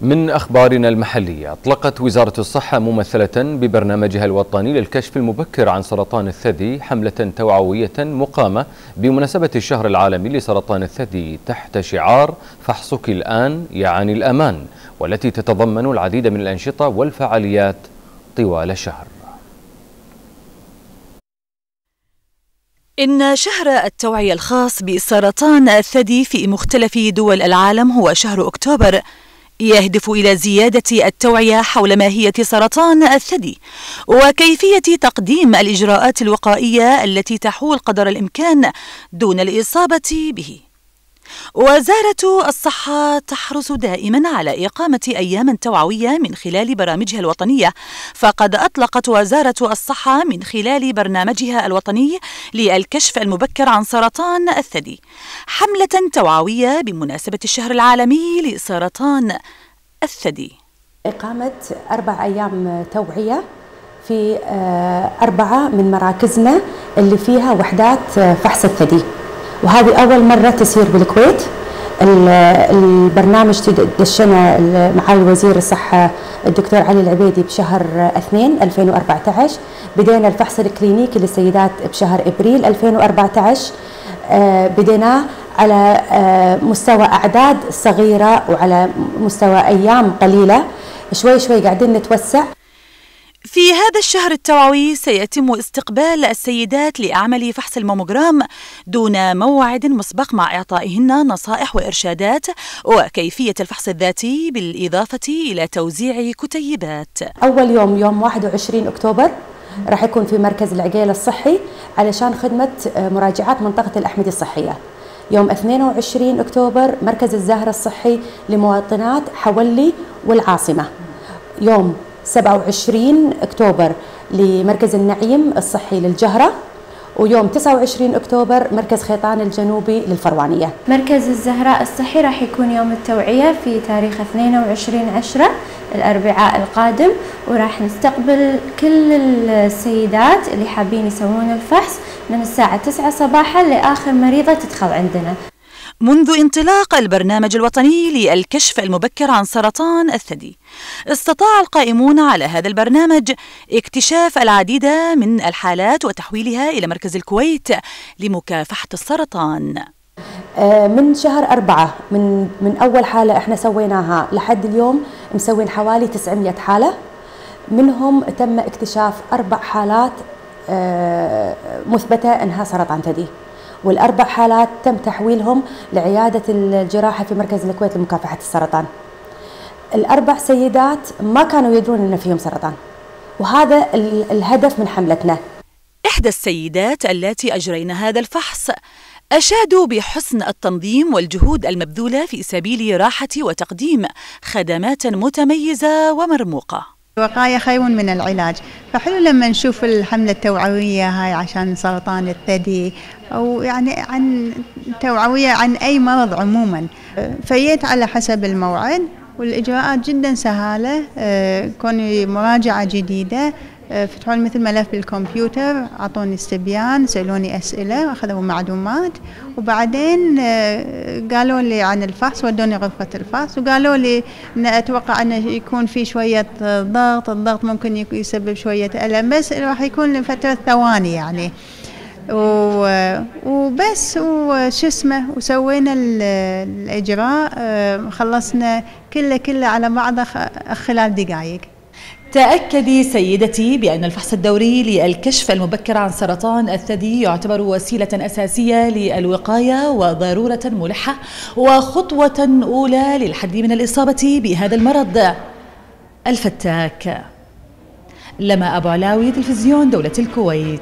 من أخبارنا المحلية. أطلقت وزارة الصحة ممثلة ببرنامجها الوطني للكشف المبكر عن سرطان الثدي حملة توعوية مقامة بمناسبة الشهر العالمي لسرطان الثدي تحت شعار فحصك الآن يعني الأمان والتي تتضمن العديد من الأنشطة والفعاليات طوال الشهر. إن شهر التوعية الخاص بسرطان الثدي في مختلف دول العالم هو شهر أكتوبر يهدف إلى زيادة التوعية حول ماهية سرطان الثدي وكيفية تقديم الإجراءات الوقائية التي تحول قدر الإمكان دون الإصابة به. وزارة الصحة تحرص دائما على إقامة أيام توعوية من خلال برامجها الوطنية فقد أطلقت وزارة الصحة من خلال برنامجها الوطني للكشف المبكر عن سرطان الثدي. حملة توعوية بمناسبة الشهر العالمي لسرطان الثدي. إقامة أربع أيام توعية في آه، أربعة من مراكزنا اللي فيها وحدات آه، فحص الثدي. وهذه أول مرة تصير بالكويت. البرنامج دشنا معالي وزير الصحة الدكتور علي العبيدي بشهر 2 2014 بدينا الفحص الكلينيكي للسيدات بشهر إبريل 2014 آه، بديناه على آه، مستوى أعداد صغيرة وعلى مستوى أيام قليلة. شوي شوي قاعدين نتوسع. في هذا الشهر التوعوي سيتم استقبال السيدات لأعمال فحص الموموغرام دون موعد مسبق مع إعطائهن نصائح وإرشادات وكيفية الفحص الذاتي بالإضافة إلى توزيع كتيبات. أول يوم يوم 21 أكتوبر راح يكون في مركز العقيل الصحي علشان خدمة مراجعات منطقة الأحمدية الصحية. يوم 22 أكتوبر مركز الزهرة الصحي لمواطنات حولي والعاصمة. يوم 27 أكتوبر لمركز النعيم الصحي للجهرة ويوم 29 أكتوبر مركز خيطان الجنوبي للفروانية. مركز الزهراء الصحي راح يكون يوم التوعية في تاريخ 22 عشرة الأربعاء القادم وراح نستقبل كل السيدات اللي حابين يسوون الفحص من الساعة 9 صباحا لآخر مريضة تدخل عندنا. منذ انطلاق البرنامج الوطني للكشف المبكر عن سرطان الثدي استطاع القائمون على هذا البرنامج اكتشاف العديد من الحالات وتحويلها إلى مركز الكويت لمكافحة السرطان. آه، من شهر أربعة من من أول حالة إحنا سويناها لحد اليوم مسوين حوالي 900 حالة. منهم تم اكتشاف أربع حالات آه، مثبتة أنها سرطان ثدي. والأربع حالات تم تحويلهم لعيادة الجراحة في مركز الكويت لمكافحة السرطان. الأربع سيدات ما كانوا يدرون أن فيهم سرطان وهذا الهدف من حملتنا. إحدى السيدات التي أجرين هذا الفحص أشادوا بحسن التنظيم والجهود المبذولة في سبيل راحة وتقديم خدمات متميزة ومرموقة. الوقاية خير من العلاج. فحلو لما نشوف الحملة التوعوية هاي عشان سرطان الثدي أو يعني عن توعوية عن أي مرض عموما. فيت على حسب الموعد والإجراءات جدا سهالة آه، كوني مراجعة جديدة آه، فتحوا مثل ملف بالكمبيوتر أعطوني استبيان سألوني أسئلة أخذوا معلومات. وبعدين آه، قالوا لي عن الفحص ودوني غرفة الفحص وقالوا لي إن أتوقع انه يكون في شوية ضغط الضغط ممكن يسبب شوية ألم بس راح يكون لفترة ثواني يعني. وبس وشو اسمه وسوينا الإجراء آه، خلصنا كله كله على بعضه خلال دقائق تأكدي سيدتي بأن الفحص الدوري للكشف المبكر عن سرطان الثدي يعتبر وسيلة أساسية للوقاية وضرورة ملحة وخطوة أولى للحد من الإصابة بهذا المرض. الفتاك لما أبو علاوي تلفزيون دولة الكويت.